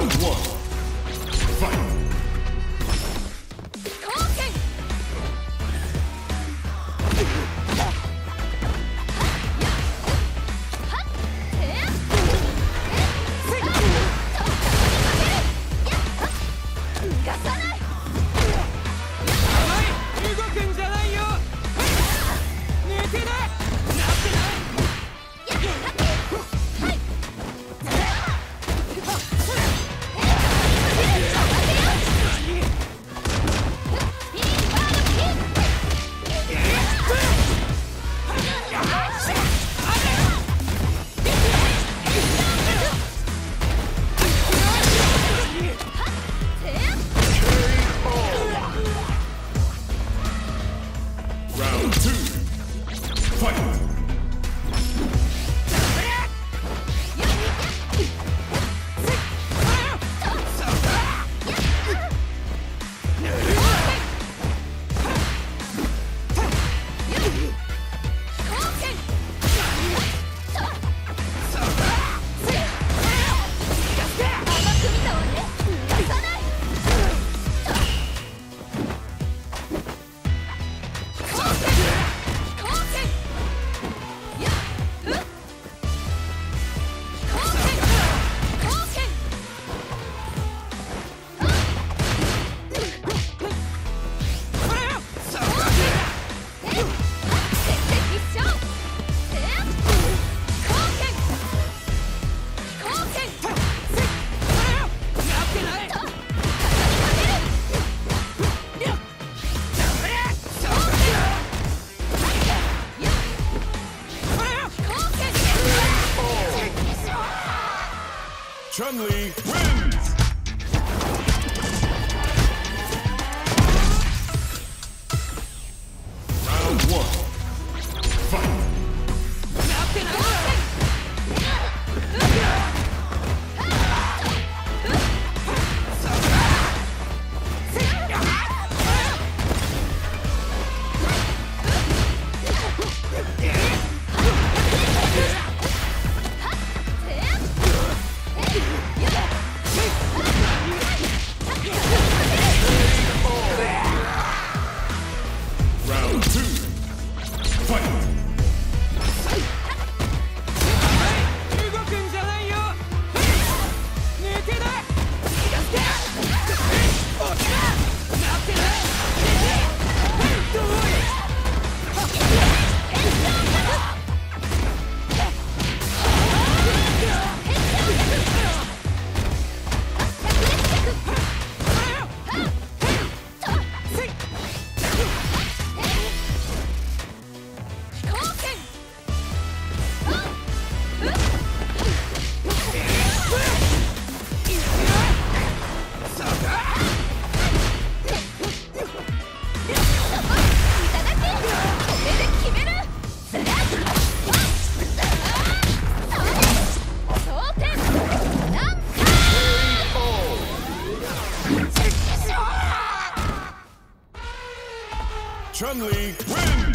Round one. 春 Chun-Li wins! Chun-Li wins!